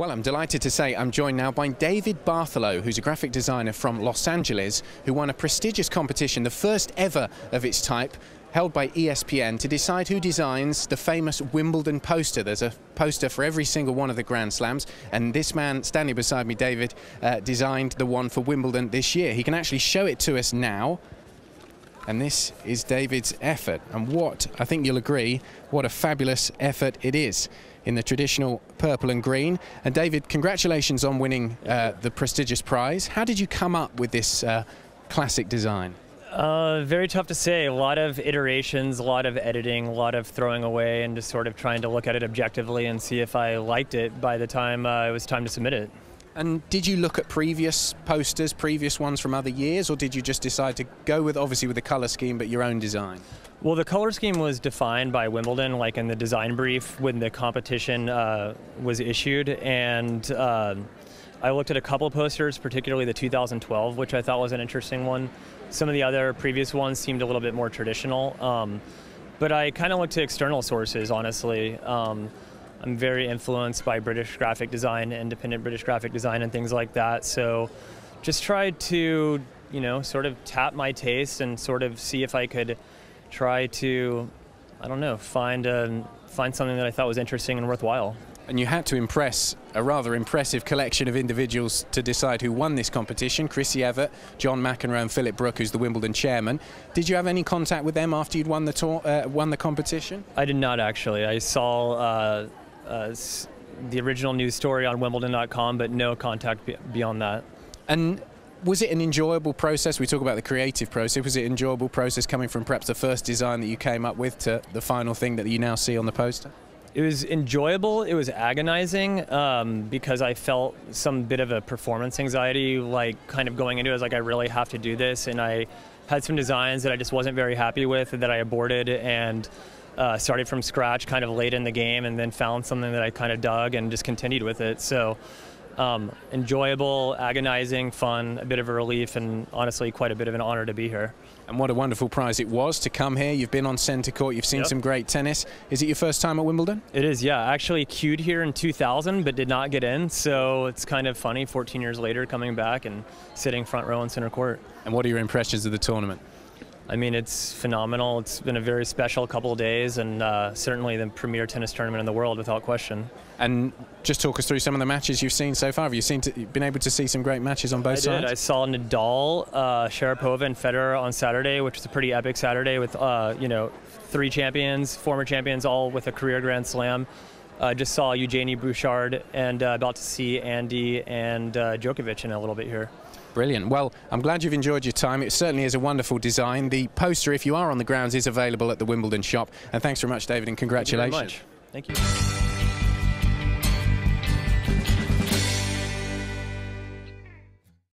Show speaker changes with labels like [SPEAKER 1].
[SPEAKER 1] Well, I'm delighted to say I'm joined now by David Bartholow, who's a graphic designer from Los Angeles, who won a prestigious competition, the first ever of its type, held by ESPN to decide who designs the famous Wimbledon poster. There's a poster for every single one of the Grand Slams, and this man standing beside me, David, uh, designed the one for Wimbledon this year. He can actually show it to us now. And this is David's effort. And what, I think you'll agree, what a fabulous effort it is in the traditional purple and green. And David, congratulations on winning uh, the prestigious prize. How did you come up with this uh, classic design?
[SPEAKER 2] Uh, very tough to say. A lot of iterations, a lot of editing, a lot of throwing away, and just sort of trying to look at it objectively and see if I liked it by the time uh, it was time to submit it.
[SPEAKER 1] And did you look at previous posters, previous ones from other years, or did you just decide to go with, obviously, with the color scheme, but your own design?
[SPEAKER 2] Well, the color scheme was defined by Wimbledon, like in the design brief when the competition uh, was issued, and uh, I looked at a couple posters, particularly the 2012, which I thought was an interesting one. Some of the other previous ones seemed a little bit more traditional, um, but I kind of looked to external sources, honestly. Um, I'm very influenced by British graphic design, independent British graphic design, and things like that. So just tried to, you know, sort of tap my taste and sort of see if I could try to, I don't know, find a, find something that I thought was interesting and worthwhile.
[SPEAKER 1] And you had to impress a rather impressive collection of individuals to decide who won this competition. Chrissie Evert, John McEnroe, and Philip Brook, who's the Wimbledon chairman. Did you have any contact with them after you'd won the tour, uh, won the competition?
[SPEAKER 2] I did not actually. I saw uh, uh, the original news story on Wimbledon.com, but no contact beyond that.
[SPEAKER 1] And was it an enjoyable process? We talk about the creative process. Was it an enjoyable process coming from perhaps the first design that you came up with to the final thing that you now see on the poster?
[SPEAKER 2] It was enjoyable. It was agonizing um, because I felt some bit of a performance anxiety, like kind of going into it. I was like, I really have to do this, and I had some designs that I just wasn't very happy with that I aborted and uh, started from scratch kind of late in the game and then found something that I kind of dug and just continued with it. So um, enjoyable, agonizing, fun, a bit of a relief, and honestly, quite a bit of an honor to be here.
[SPEAKER 1] And what a wonderful prize it was to come here. You've been on centre court, you've seen yep. some great tennis. Is it your first time at Wimbledon?
[SPEAKER 2] It is, yeah. I actually queued here in 2000 but did not get in, so it's kind of funny 14 years later coming back and sitting front row in centre court.
[SPEAKER 1] And what are your impressions of the tournament?
[SPEAKER 2] I mean, it's phenomenal. It's been a very special couple of days, and uh, certainly the premier tennis tournament in the world, without question.
[SPEAKER 1] And just talk us through some of the matches you've seen so far. Have you seen to, been able to see some great matches on both
[SPEAKER 2] I
[SPEAKER 1] sides?
[SPEAKER 2] Did. I saw Nadal, uh, Sharapova, and Federer on Saturday, which was a pretty epic Saturday with uh, you know three champions, former champions, all with a career Grand Slam. Uh, just saw Eugenie Bouchard and uh, about to see Andy and uh, Djokovic in a little bit here.
[SPEAKER 1] Brilliant. Well, I'm glad you've enjoyed your time. It certainly is a wonderful design. The poster, if you are on the grounds, is available at the Wimbledon shop. And thanks very much, David, and congratulations.
[SPEAKER 2] Thank you.